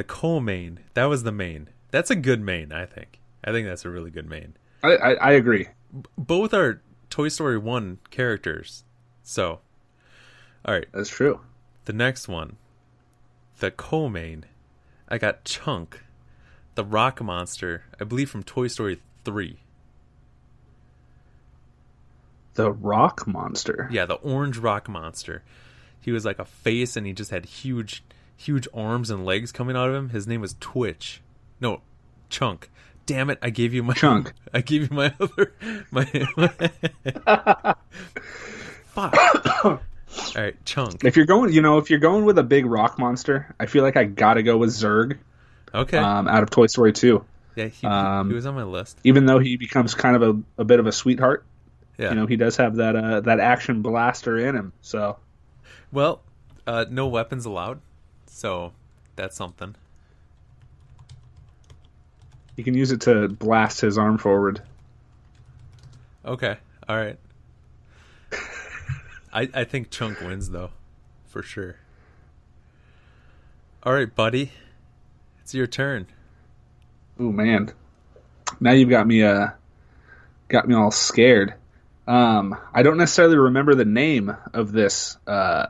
the co-main. That was the main. That's a good main, I think. I think that's a really good main. I, I, I agree. Both are Toy Story 1 characters. So, all right, That's true. the next one. The co-main. I got Chunk, the rock monster, I believe from Toy Story 3. The rock monster. Yeah, the orange rock monster. He was like a face and he just had huge huge arms and legs coming out of him. His name was Twitch. No, Chunk. Damn it, I gave you my Chunk. I gave you my other my, Fuck. All right, Chunk. If you're going, you know, if you're going with a big rock monster, I feel like I gotta go with Zurg Okay. um, out of Toy Story 2. yeah, he, um, he was on my list. Even though he becomes kind of a, a bit of a sweetheart, Yeah. you know, he does have that uh, that action blaster in him. So well, uh, no weapons allowed. So, that's something. he can use it to blast his arm forward. Okay. All right. I I think Chunk wins though, for sure. All right, buddy. It's your turn. Oh man, now you've got me uh got me all scared. Um, I don't necessarily remember the name of this uh,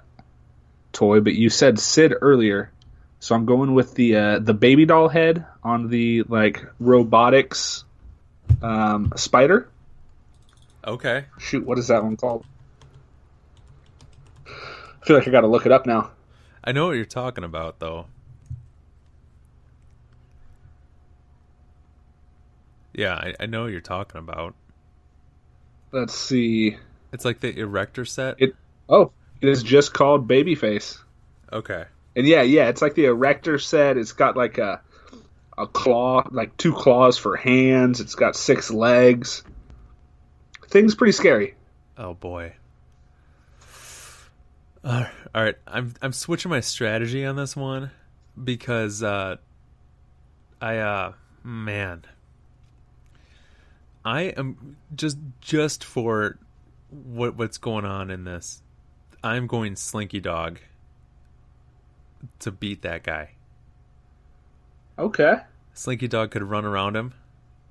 toy, but you said Sid earlier, so I'm going with the uh, the baby doll head on the like robotics um, spider. Okay. Shoot, what is that one called? I feel like I got to look it up now. I know what you're talking about though. Yeah, I, I know what you're talking about. Let's see. It's like the erector set. It oh, it is just called Babyface. okay. And yeah, yeah, it's like the erector set. It's got like a a claw, like two claws for hands. It's got six legs. Thing's pretty scary. Oh boy. Uh, all right, I'm I'm switching my strategy on this one because uh I uh man I am just just for what what's going on in this. I'm going Slinky Dog to beat that guy. Okay. Slinky Dog could run around him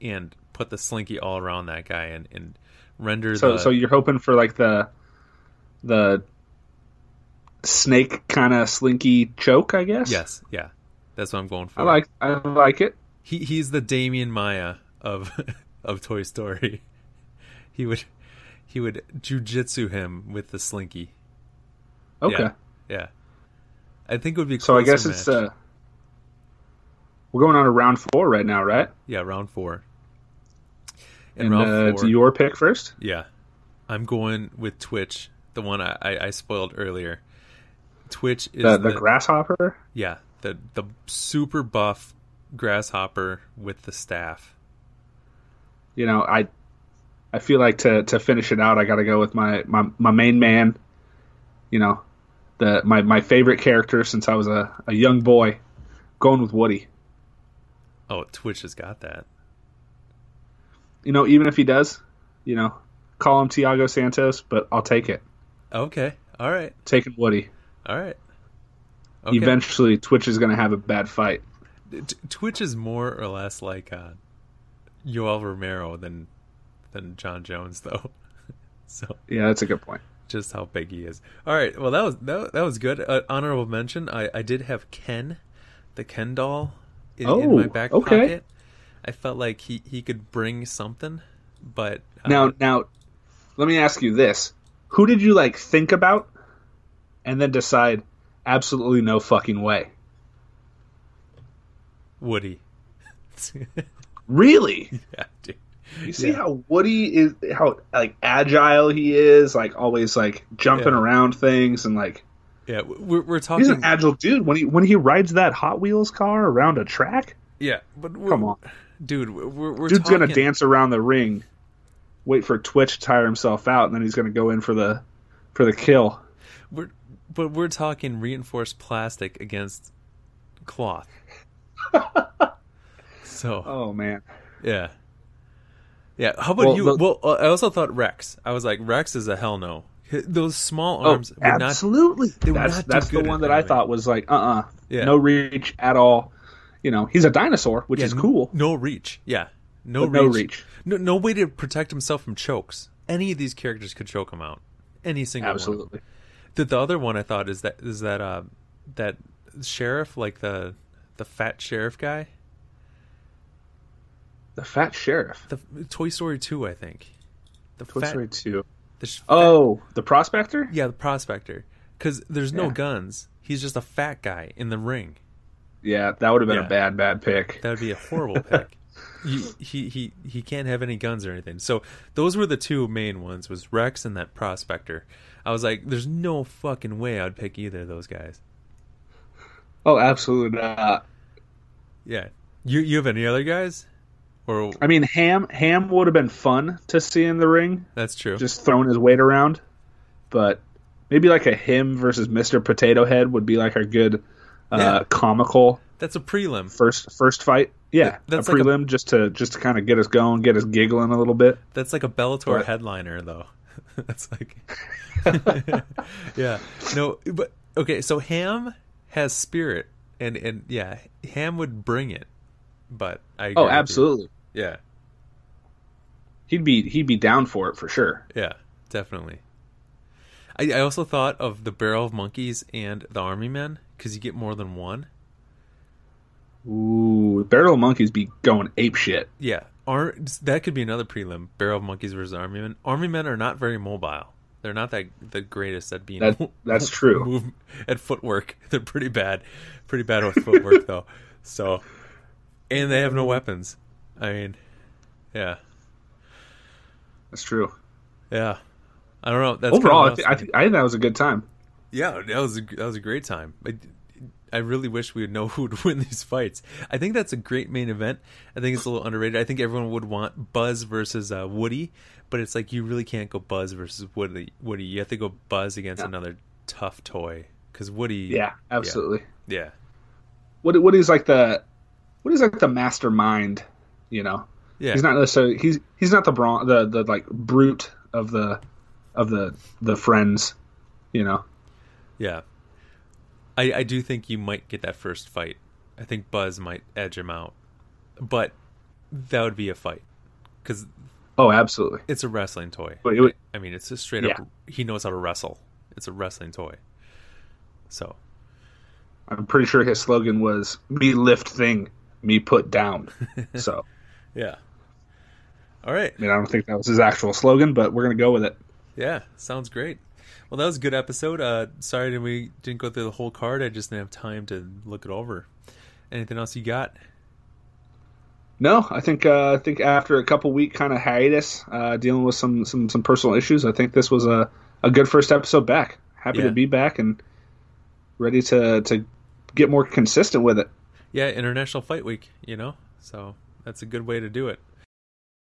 and put the slinky all around that guy and, and render So the so you're hoping for like the the snake kind of slinky choke, I guess. Yes, yeah. That's what I'm going for. I like I like it. he he's the Demian Maia of of Toy Story. He would he would jujitsu him with the slinky. Okay. Yeah. Yeah. I think it would be a So I guess it's match. uh we're going on to round four right now, right? yeah, round 4. In And round uh, 4. it's your pick first. Yeah. I'm going with Twitch, the one I, I, I spoiled earlier. Twitch is The, the grasshopper. yeah, the the super buff grasshopper with the staff. you know, I I feel like to to finish it out, I got to go with my, my my main man. You know, the my my favorite character since I was a, a young boy, going with Woody. Oh, Twitch has got that. You know, even if he does, you know, call him Thiago Santos, but I'll take it. Okay. All right. Taking Woody. All right. Okay. Eventually, Twitch is going to have a bad fight. T- Twitch is more or less like uh, Yoel Romero than than Jon Jones, though. so Yeah, that's a good point. Just how big he is. All right. Well, that was that, that was good. Uh, honorable mention. I I did have Ken, the Ken doll, in, in my Oh, back okay. pocket. I felt like he he could bring something, but uh, Now, now, let me ask you this: Who did you like think about, and then decide absolutely no fucking way? Woody. Really? yeah, dude. You see Yeah. how Woody is, how like agile he is, like always like jumping Yeah. around things, and like Yeah, we're we're he's an agile dude. When he when he rides that Hot Wheels car around a track, yeah, but we're, come on, dude. We're we're dude's talking, gonna dance around the ring, wait for Twitch to tire himself out, and then he's gonna go in for the for the kill. We're but we're talking reinforced plastic against cloth. so Oh man, yeah, yeah. How about Well, you? the- well, uh, I also thought Rex. I was like Rex is a hell no. Those small oh arms would not. absolutely. would that's not that's the one that I thought was like uh uh Yeah. no reach at all. you know, he's a dinosaur, which Yeah, is cool. No reach. Yeah. No reach. no reach. No, no way to protect himself from chokes. Any of these characters could choke him out. Any single one. Absolutely. The, the other one I thought is that is that uh that sheriff like the the fat sheriff guy. The fat sheriff. The Toy Story 2, I think. The Toy fat Story 2. the sh- Oh, the prospector? yeah, the prospector. Cuz there's no Yeah. guns. He's just a fat guy in the ring. Yeah, that would have been Yeah. a bad, bad pick. That would be a horrible pick. He, he he he can't have any guns or anything. So those were the two main ones was Rex and that prospector. I was like, there's no fucking way I'd pick either of those guys. Oh, absolutely not. Yeah. You you have any other guys? Or I mean, Ham Ham would have been fun to see in the ring, that's true. just throwing his weight around. But maybe like a him versus Mr. Potato Head would be like a good uh, Yeah. comical that's a prelim. first first fight. Yeah, That's a like a- prelim just to just to kind of get us going, get us giggling a little bit. That's like a Bellator But- headliner though. that's like Yeah. No, but okay, so Ham has spirit and and yeah, Ham would bring it. But I agree Oh, absolutely. Yeah. He'd be he'd be down for it for sure. Yeah, definitely. I, I also thought of the Barrel of Monkeys and the Army Men because you get more than one. Ooh, Barrel of Monkeys be going ape shit. Yeah, Ar- that could be another prelim. Barrel of Monkeys versus Army Men. Army Men are not very mobile. They're not that the greatest at being That- that's true. move at footwork. They're pretty bad, pretty bad with footwork though. So, and they have no weapons. I mean, yeah, That's true. yeah. I don't know. That's Overall, I, th- I, think I think that was a good time. Yeah, that was a, that was a great time. I, I really wish we would know who would win these fights. I think that's a great main event. I think it's a little underrated. I think everyone would want Buzz versus uh, Woody, but it's like you really can't go Buzz versus Woody. Woody, you have to go Buzz against Yeah. another tough toy because Woody. Yeah, absolutely. yeah, What what is like the what is like the mastermind? You know, yeah. he's not necessarily he's he's not the brawn the the like brute of the of the the friends. You know, Yeah. I, I do think you might get that first fight. I think Buzz might edge him out. But that would be a fight. Because oh, absolutely. it's a wrestling toy. But would, I mean, it's just straight Yeah. up. He knows how to wrestle. It's a wrestling toy. So, I'm pretty sure his slogan was "Me lift thing, me put down." so, yeah. All right. I mean, I don't think that was his actual slogan, but we're gonna go with it. Yeah, sounds great. Well, that was a good episode. Uh, sorry that we didn't go through the whole card. I just didn't have time to look it over. Anything else you got? No, I think uh, I think after a couple week kind of hiatus, uh, dealing with some, some some personal issues, I think this was a, a good first episode back. Happy Yeah. to be back and ready to to get more consistent with it. Yeah, International Fight Week, you know? So that's a good way to do it.